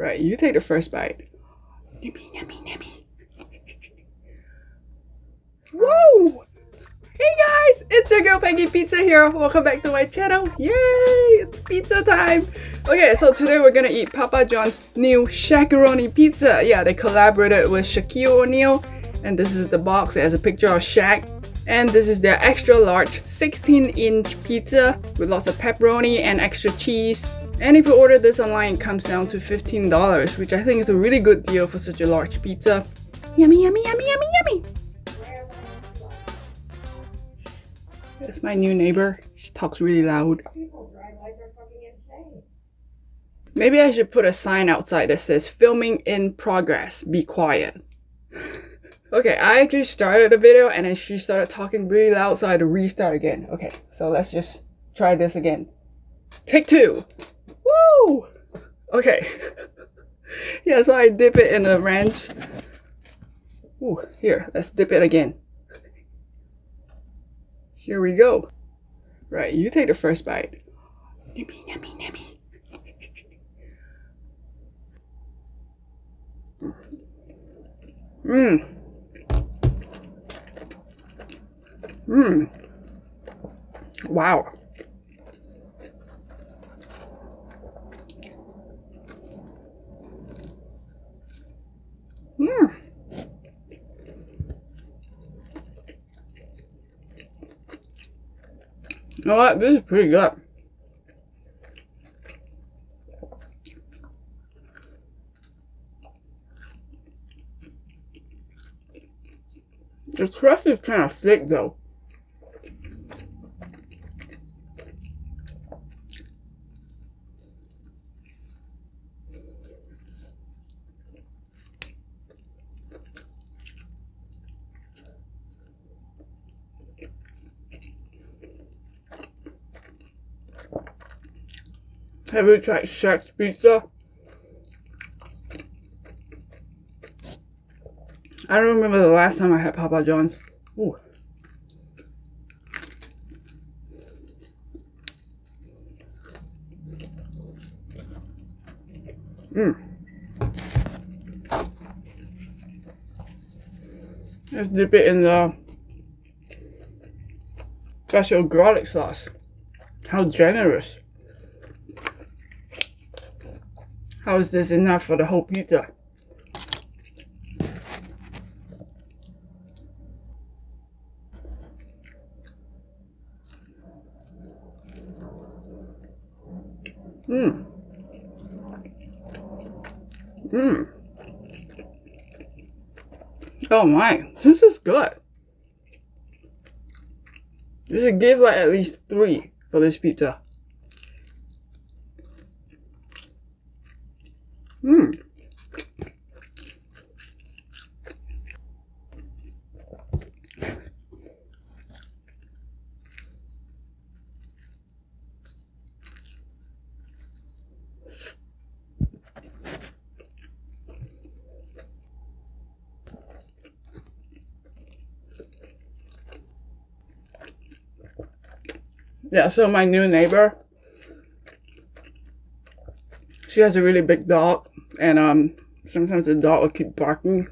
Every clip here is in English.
Right, you take the first bite. Yummy, yummy, yummy. Whoa! Hey guys, it's your girl Peggie Pizza here. Welcome back to my channel. Yay! It's pizza time. Okay, so today we're gonna eat Papa John's new Shaq-a-Roni pizza. Yeah, they collaborated with Shaquille O'Neal, and this is the box. It has a picture of Shaq. And this is their extra large 16 inch pizza with lots of pepperoni and extra cheese. And if you order this online, it comes down to $15, which I think is a really good deal for such a large pizza. Yummy, yummy, yummy, yummy, yummy! That's my new neighbor. She talks really loud. Maybe I should put a sign outside that says filming in progress, be quiet. okay, I actually started the video and then she started talking really loud so I had to restart again. Okay, so let's just try this again. Take two! Woo! Okay. yeah, so I dip it in the ranch. Ooh, here, let's dip it again. Here we go. Right, you take the first bite. Yummy, yummy, yummy. Mmm. Mmm. Wow. Mmm. You know what? This is pretty good. The crust is kind of thick though. Have you tried Shaq's Pizza? I don't remember the last time I had Papa John's. Ooh. Mmm. Let's dip it in the special garlic sauce. How generous. How is this enough for the whole pizza? Mmm. Mmm. Oh my, this is good. You should give like at least three for this pizza. Mmm. Yeah, so my new neighbor, she has a really big dog and um sometimes the dog will keep barking.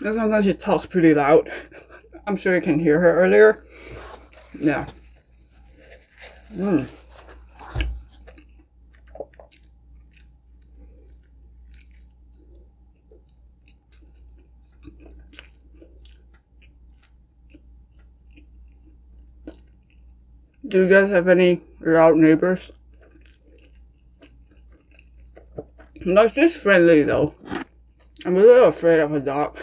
And sometimes she talks pretty loud. I'm sure you can hear her earlier. Yeah. Mm. Do you guys have any loud neighbors? Not just friendly though. I'm a little afraid of a dog.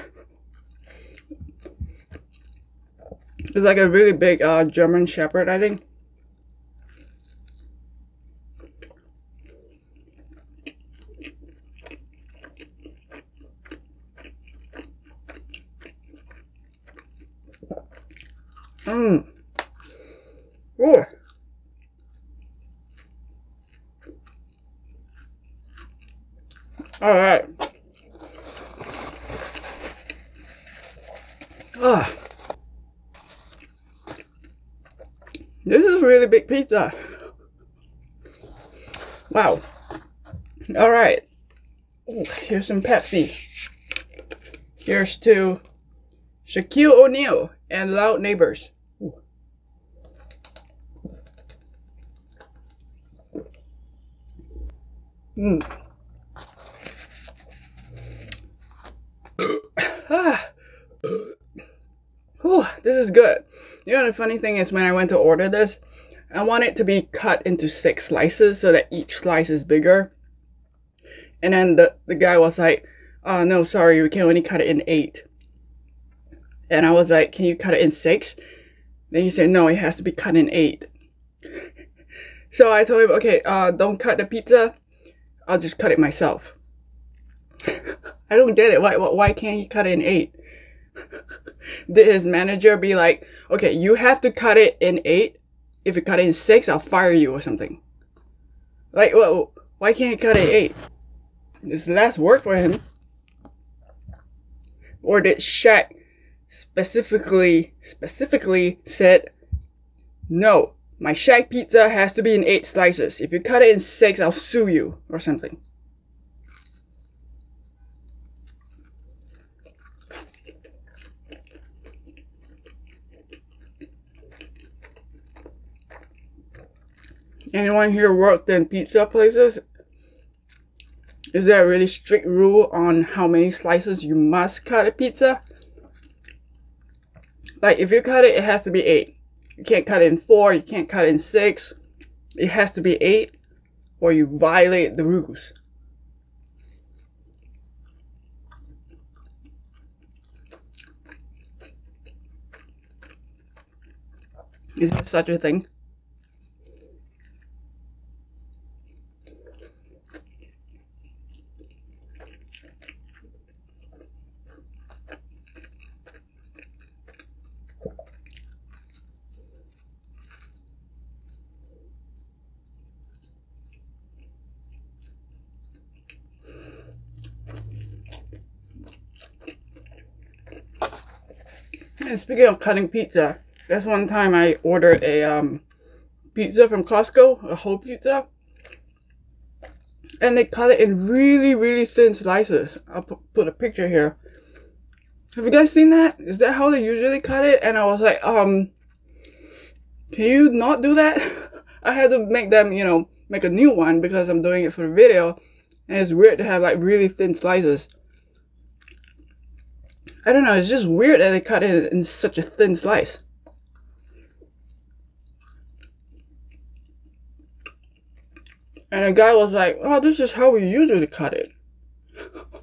It's like a really big uh, German Shepherd, I think. Mmm. Oh. All right. Ah. This is a really big pizza. Wow. All right. Ooh, here's some Pepsi. Here's to Shaquille O'Neal and Loud Neighbors. Mm. ah. Whew, this is good. You know the funny thing is when I went to order this, I want it to be cut into six slices so that each slice is bigger. And then the, the guy was like, oh no, sorry, we can only cut it in eight. And I was like, can you cut it in six? Then he said, no, it has to be cut in eight. so I told him, okay, uh, don't cut the pizza. I'll just cut it myself. I don't get it. Why, why can't he cut it in eight? Did his manager be like, okay, you have to cut it in eight. If you cut it in six, I'll fire you or something. Like, well, why can't you cut it eight? It's less work for him. Or did Shaq specifically, specifically said, no, my Shaq pizza has to be in eight slices. If you cut it in six, I'll sue you or something. Anyone here worked in pizza places? Is there a really strict rule on how many slices you must cut a pizza? Like if you cut it, it has to be eight. You can't cut it in four, you can't cut it in six. It has to be eight or you violate the rules. Is there such a thing? Speaking of cutting pizza, that's one time I ordered a um, pizza from Costco, a whole pizza. And they cut it in really, really thin slices. I'll put a picture here. Have you guys seen that? Is that how they usually cut it? And I was like, um, can you not do that? I had to make them, you know, make a new one because I'm doing it for the video. And it's weird to have like really thin slices. I don't know, it's just weird that they cut it in such a thin slice. And the guy was like, oh, this is how we usually cut it.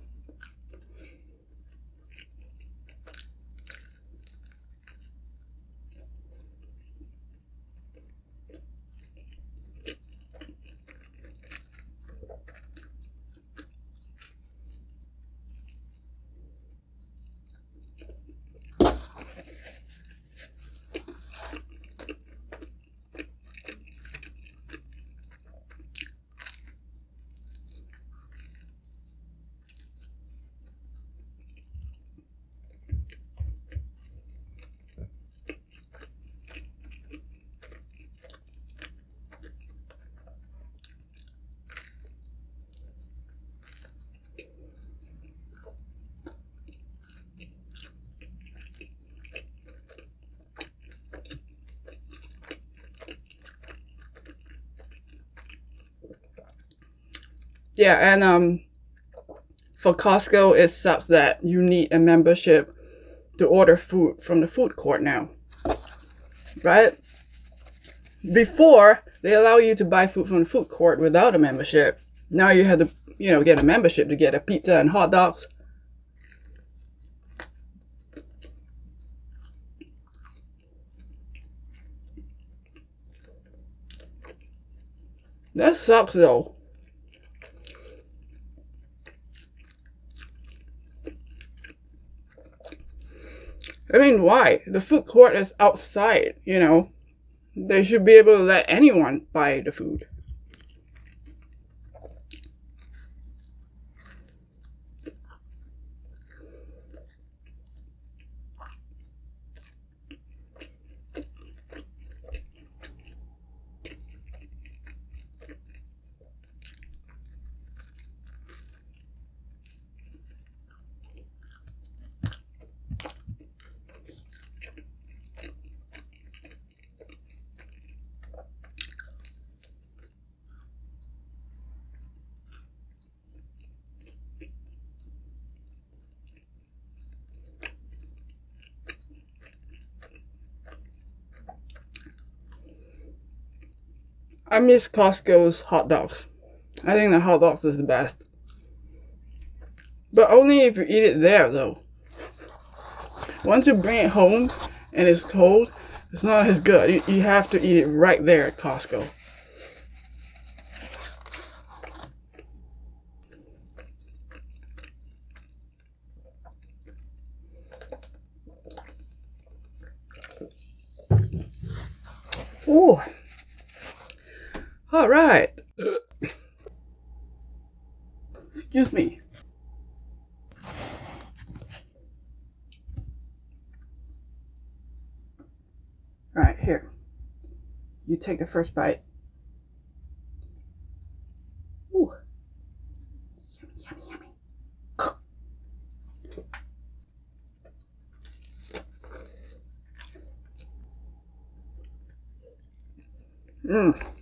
Yeah, and um, for Costco, it sucks that you need a membership to order food from the food court now, right? Before, they allow you to buy food from the food court without a membership. Now you have to, you know, get a membership to get a pizza and hot dogs. That sucks though. I mean, why? The food court is outside, you know. They should be able to let anyone buy the food. I miss Costco's hot dogs. I think the hot dogs is the best. But only if you eat it there though. Once you bring it home and it's cold, it's not as good. You, you have to eat it right there at Costco. Oh. All right. Excuse me. All right, here. You take the first bite. Ooh. Yummy, yummy, yummy. Mmm.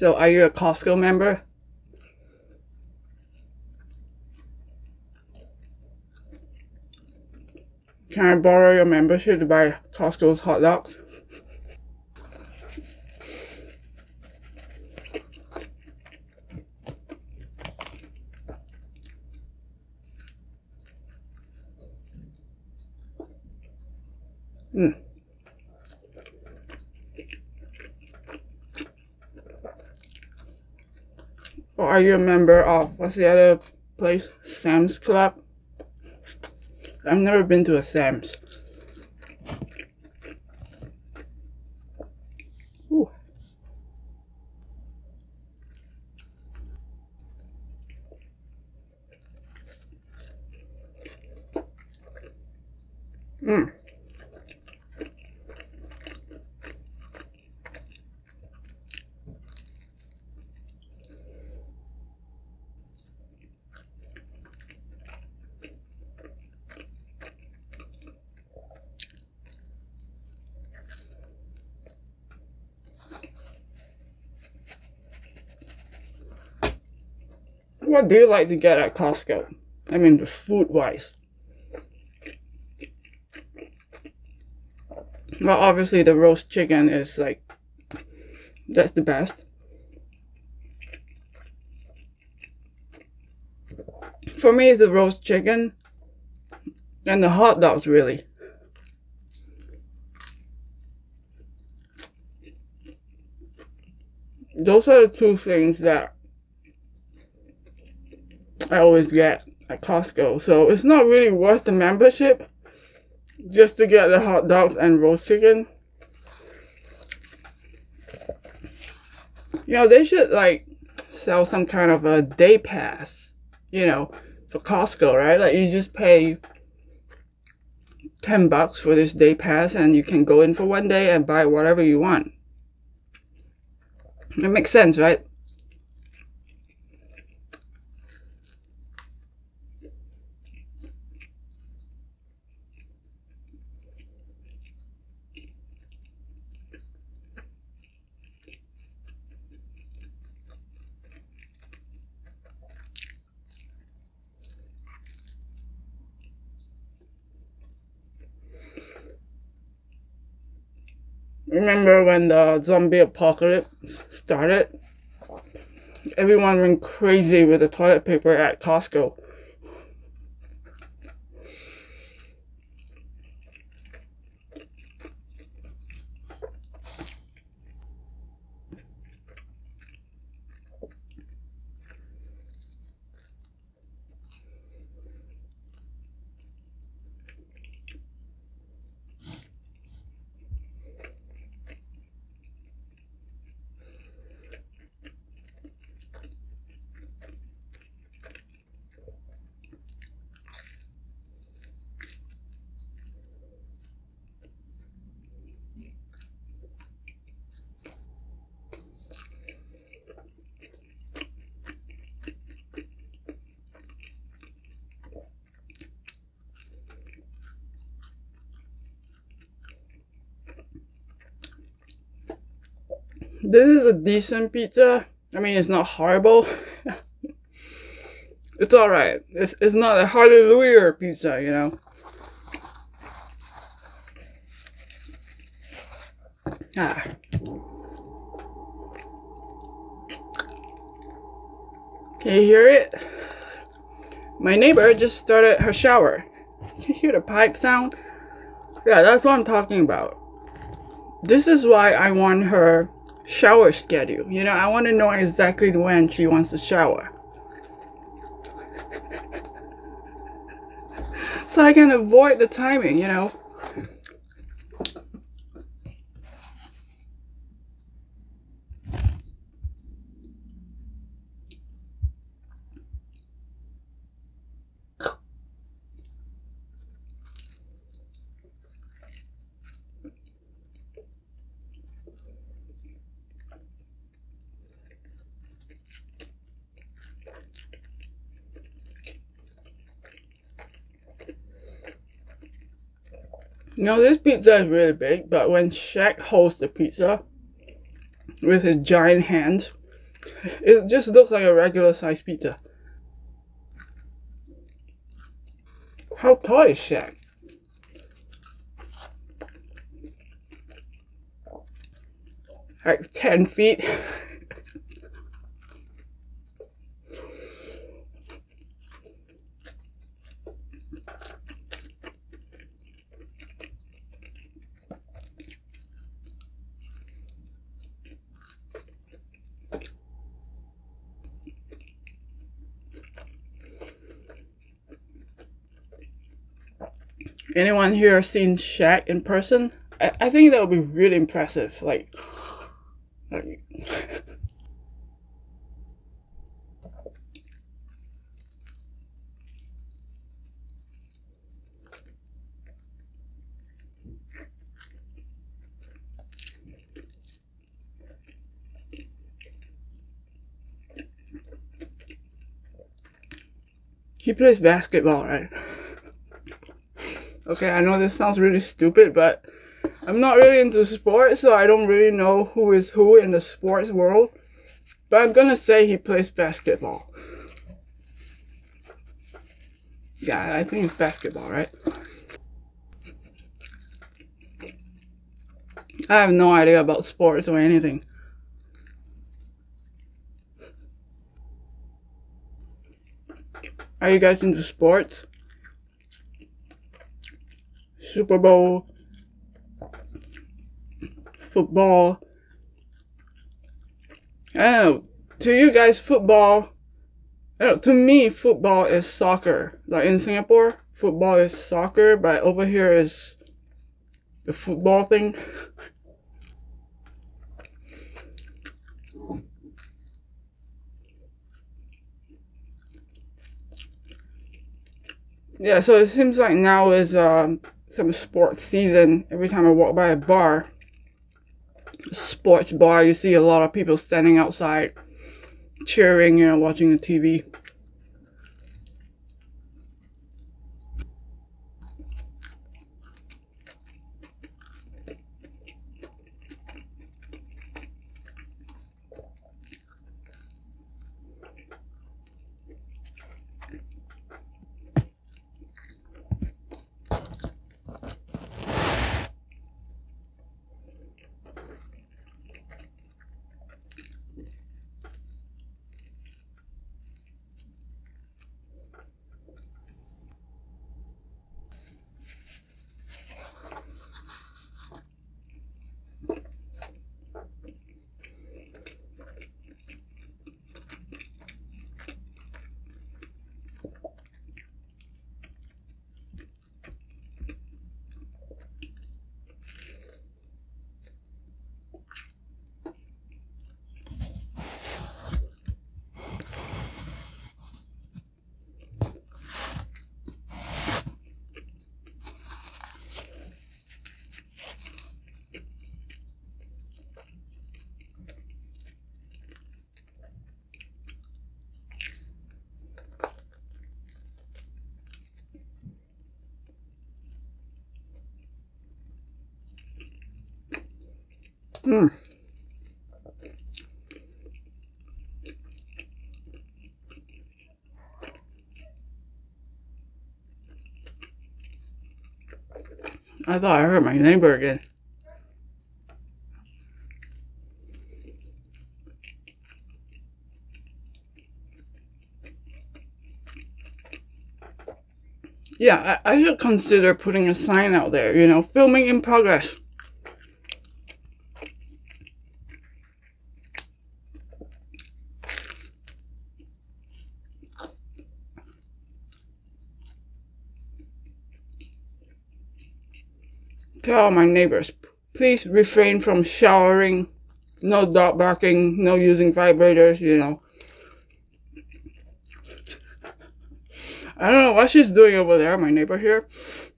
So, are you a Costco member? Can I borrow your membership to buy Costco's hot dogs? Mm. Or are you a member of what's the other place? Sam's Club? I've never been to a Sam's. Ooh. Mm. What do you like to get at Costco? I mean, the food wise. Well, obviously, the roast chicken is like, that's the best. For me, it's the roast chicken and the hot dogs, really. Those are the two things that I always get at Costco. So it's not really worth the membership just to get the hot dogs and roast chicken. You know, they should like sell some kind of a day pass, you know, for Costco, right? Like you just pay 10 bucks for this day pass and you can go in for one day and buy whatever you want. It makes sense, right? Remember when the zombie apocalypse started? Everyone went crazy with the toilet paper at Costco. This is a decent pizza. I mean, it's not horrible. it's alright. It's, it's not a hallelujah pizza, you know. Ah. Can you hear it? My neighbor just started her shower. Can you hear the pipe sound? Yeah, that's what I'm talking about. This is why I want her shower schedule. You know, I want to know exactly when she wants to shower. so I can avoid the timing, you know. Know, this pizza is really big, but when Shaq holds the pizza with his giant hands, it just looks like a regular sized pizza. How tall is Shaq? Like 10 feet. Anyone here seen Shaq in person? I, I think that would be really impressive. Like, like He plays basketball, right? Okay, I know this sounds really stupid, but I'm not really into sports, so I don't really know who is who in the sports world. But I'm gonna say he plays basketball. Yeah, I think it's basketball, right? I have no idea about sports or anything. Are you guys into sports? Super Bowl, football. Oh, to you guys, football. Oh, to me, football is soccer. Like in Singapore, football is soccer, but over here is the football thing. yeah, so it seems like now is um, some sports season, every time I walk by a bar, sports bar, you see a lot of people standing outside cheering, you know, watching the TV. I thought I heard my neighbor again. Yeah, I, I should consider putting a sign out there, you know, filming in progress. Tell my neighbors, please refrain from showering, no dog barking, no using vibrators, you know. I don't know what she's doing over there, my neighbor here.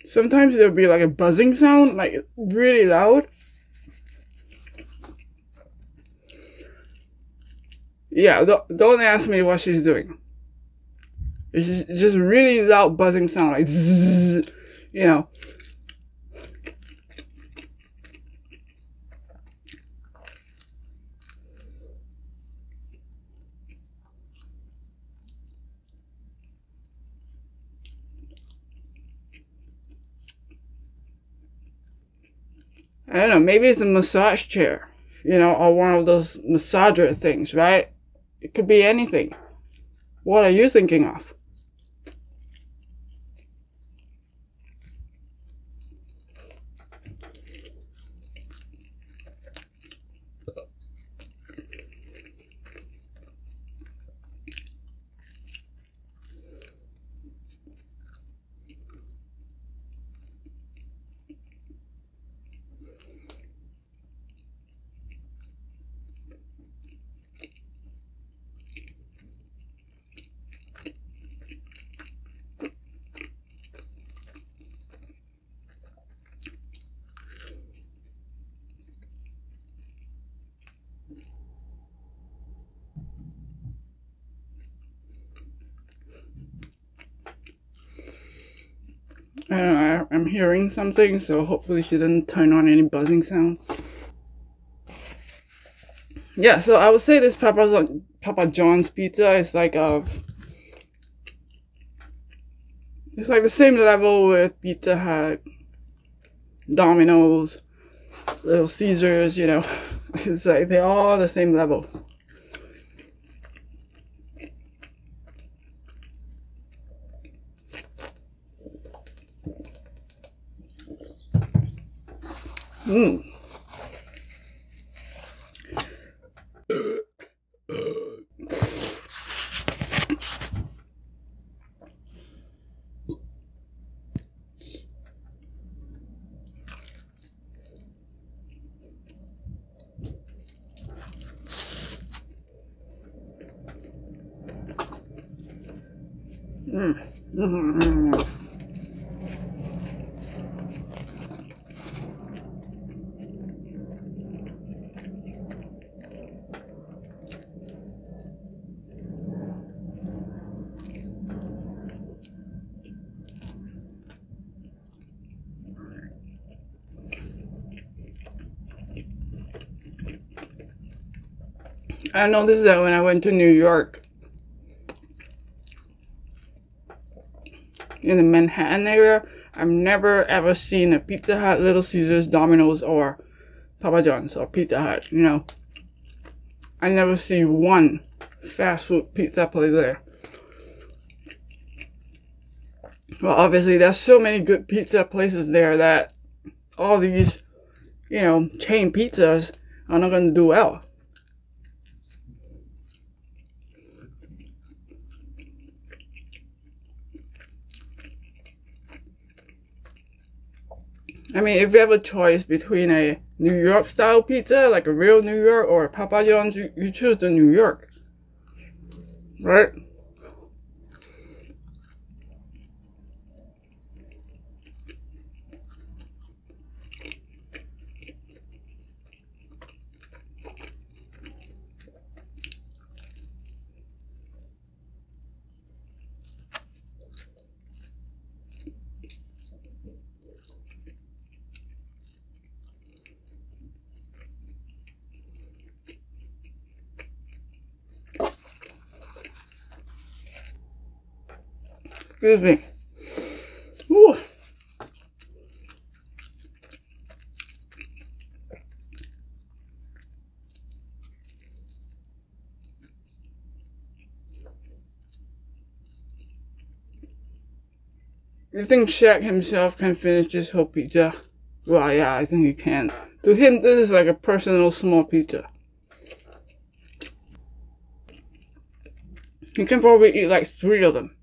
Sometimes there'll be like a buzzing sound, like really loud. Yeah, don't, don't ask me what she's doing. It's just, just really loud buzzing sound, like zzz, you know. I don't know, maybe it's a massage chair, you know, or one of those massager things, right? It could be anything. What are you thinking of? I I'm hearing something, so hopefully she doesn't turn on any buzzing sound. Yeah, so I would say this Papa, Papa John's pizza is like a... It's like the same level with Pizza Hut, Domino's, Little Caesars, you know. It's like they're all the same level. Mm. Mm. Mm -hmm. I noticed that when I went to New York, in the Manhattan area, I've never ever seen a Pizza Hut, Little Caesars, Domino's, or Papa John's or Pizza Hut, you know. I never see one fast food pizza place there. Well, obviously, there's so many good pizza places there that all these, you know, chain pizzas are not going to do well. I mean, if you have a choice between a New York style pizza, like a real New York, or Papa John's, you, you choose the New York. Right? Excuse me. Ooh. You think Shaq himself can finish this whole pizza? Well, yeah, I think he can. To him, this is like a personal small pizza. He can probably eat like three of them.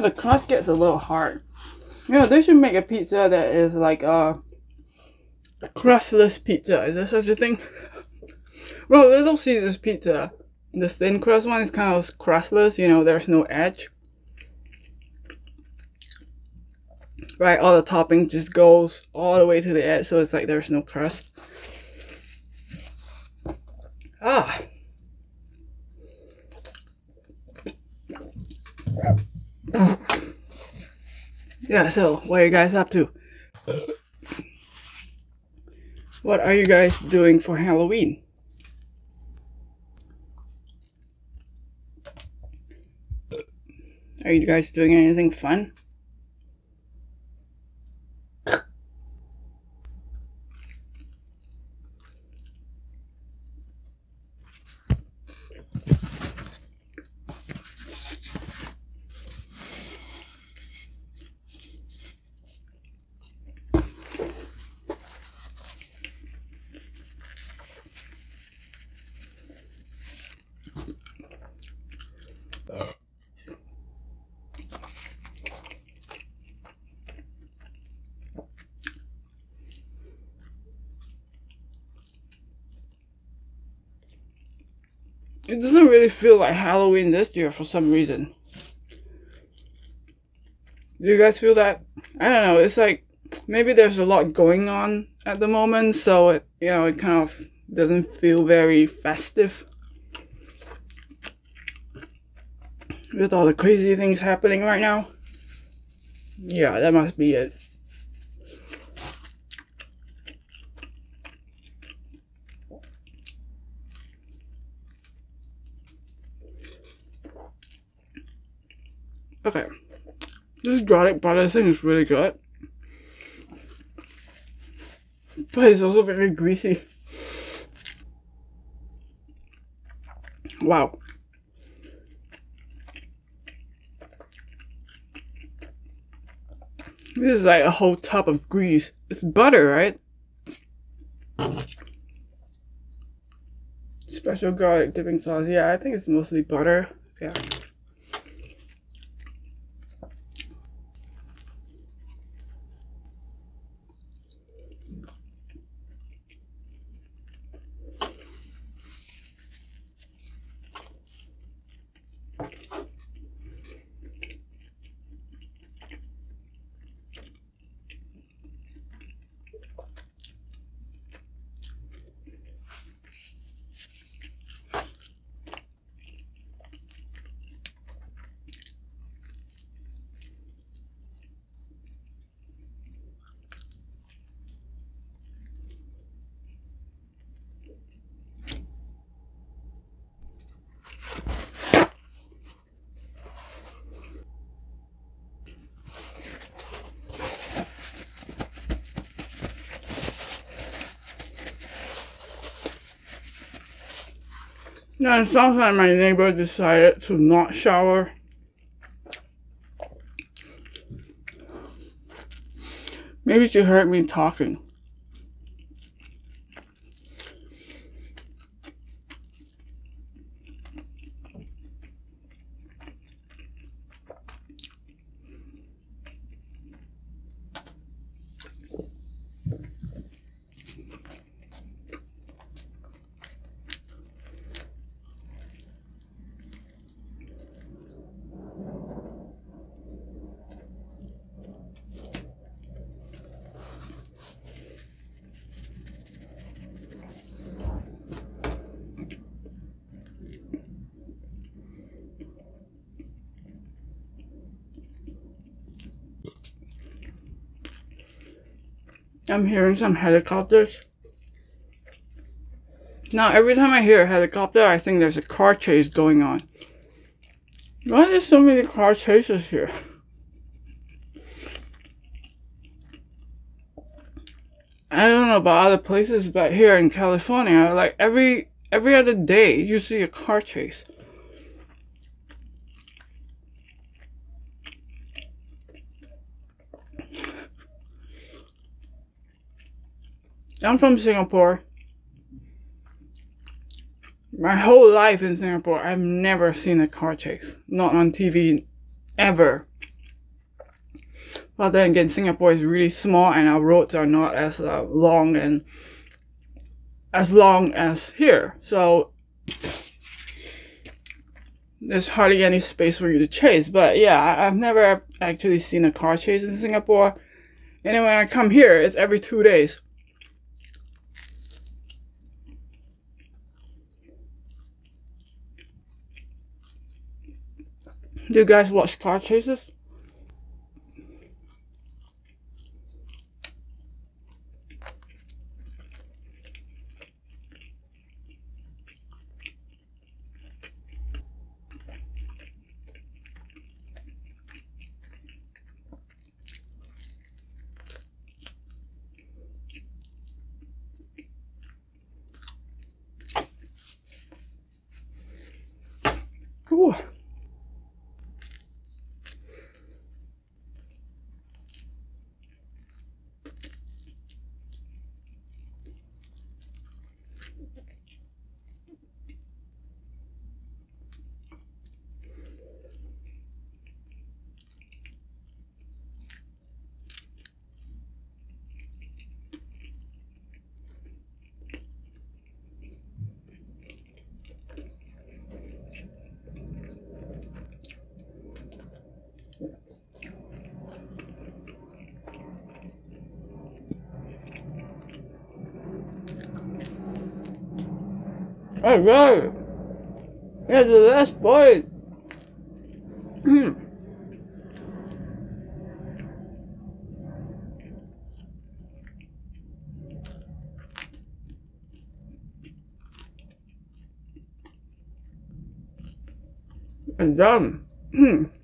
The crust gets a little hard. Yeah, they should make a pizza that is like a crustless pizza. Is there such a thing? well, Little Caesars pizza, the thin crust one is kind of crustless. You know, there's no edge. Right, all the topping just goes all the way to the edge, so it's like there's no crust. Ah. yeah, so what are you guys up to? What are you guys doing for Halloween? Are you guys doing anything fun? It doesn't really feel like Halloween this year for some reason. Do you guys feel that? I don't know. It's like maybe there's a lot going on at the moment, so it you know it kind of doesn't feel very festive. With all the crazy things happening right now. Yeah, that must be it. Okay. This garlic butter thing is really good. But it's also very greasy. Wow. This is like a whole tub of grease. It's butter, right? Special garlic dipping sauce. Yeah, I think it's mostly butter. Yeah. Now it sounds like my neighbor decided to not shower. Maybe she heard me talking. I'm hearing some helicopters. Now, every time I hear a helicopter, I think there's a car chase going on. Why are there so many car chases here? I don't know about other places, but here in California, like every every other day, you see a car chase. I'm from Singapore. My whole life in Singapore, I've never seen a car chase. Not on TV, ever. But then again, Singapore is really small and our roads are not as uh, long and as long as here. So there's hardly any space for you to chase. But yeah, I've never actually seen a car chase in Singapore. And when I come here, it's every two days. Do you guys watch car chases? Alright. Yeah, the last bite. and done.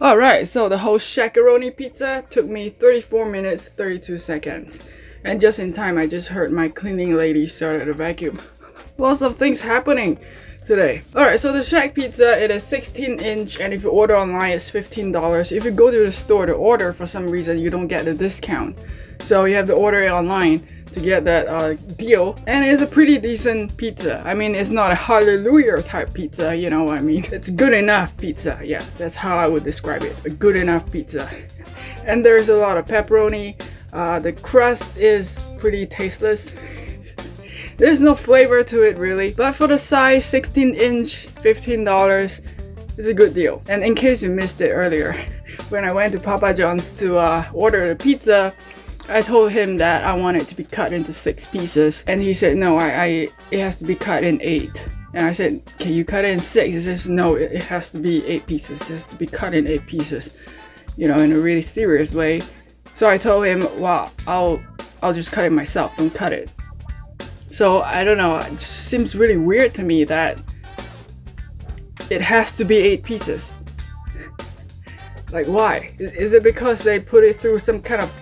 Alright, so the whole Shaq-a-Roni pizza took me 34 minutes 32 seconds. And just in time, I just heard my cleaning lady start the vacuum. Lots of things happening today. Alright, so the Shaq Pizza, it is 16 inch and if you order online, it's $15. If you go to the store to order, for some reason, you don't get the discount. So you have to order it online to get that uh, deal. And it's a pretty decent pizza. I mean it's not a hallelujah type pizza you know what I mean? It's good enough pizza. Yeah that's how I would describe it. A good enough pizza. And there's a lot of pepperoni. Uh, the crust is pretty tasteless there's no flavor to it really but for the size 16 inch $15 is a good deal and in case you missed it earlier when I went to Papa John's to uh, order the pizza I told him that I want it to be cut into six pieces, and he said no, I, I it has to be cut in eight. And I said, can you cut it in six? He says, no, it, it has to be eight pieces. It has to be cut in eight pieces, you know, in a really serious way. So I told him, well, I'll, I'll just cut it myself. Don't cut it. So I don't know. It seems really weird to me that it has to be eight pieces. like why? Is it because they put it through some kind of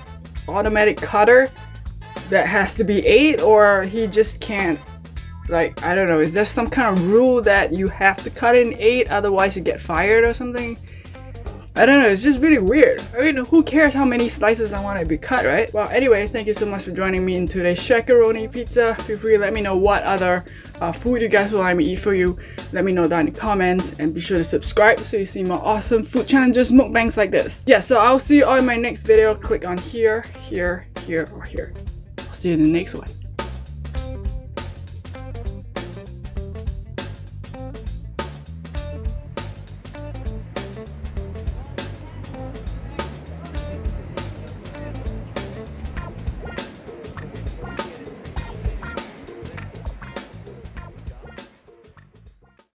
automatic cutter that has to be eight, or he just can't like I don't know, is there some kind of rule that you have to cut in 8 otherwise you get fired or something? I don't know, it's just really weird. I mean, who cares how many slices I want to be cut, right? Well, anyway, thank you so much for joining me in today's Shaq-a-Roni pizza. Feel free to let me know what other uh, food you guys would like me to eat for you. Let me know down in the comments and be sure to subscribe so you see more awesome food challenges mukbangs like this. Yeah, so I'll see you all in my next video. Click on here, here, here, or here. I'll see you in the next one.